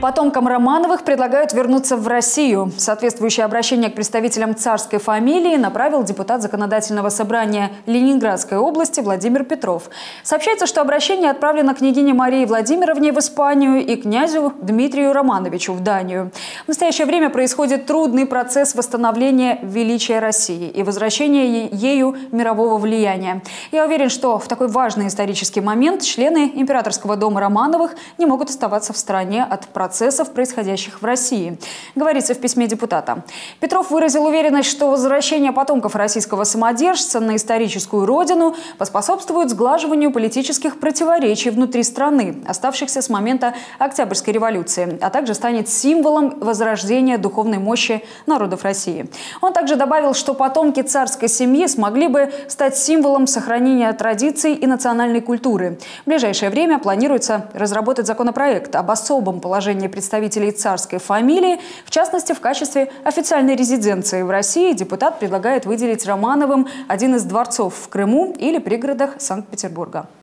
Потомкам Романовых предлагают вернуться в Россию. Соответствующее обращение к представителям царской фамилии направил депутат Законодательного собрания Ленинградской области Владимир Петров. Сообщается, что обращение отправлено княгине Марии Владимировне в Испанию и князю Дмитрию Романовичу в Данию. В настоящее время происходит трудный процесс восстановления величия России и возвращения ею мирового влияния. Я уверен, что в такой важный исторический момент члены императорского дома Романовых не могут оставаться в стороне от процесса процессов, происходящих в России, говорится в письме депутата. Петров выразил уверенность, что возвращение потомков российского самодержца на историческую родину поспособствует сглаживанию политических противоречий внутри страны, оставшихся с момента Октябрьской революции, а также станет символом возрождения духовной мощи народов России. Он также добавил, что потомки царской семьи смогли бы стать символом сохранения традиций и национальной культуры. В ближайшее время планируется разработать законопроект об особом положении приглашение представителей царской фамилии. В частности, в качестве официальной резиденции в России депутат предлагает выделить Романовым один из дворцов в Крыму или пригородах Санкт-Петербурга.